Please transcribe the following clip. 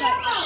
Check.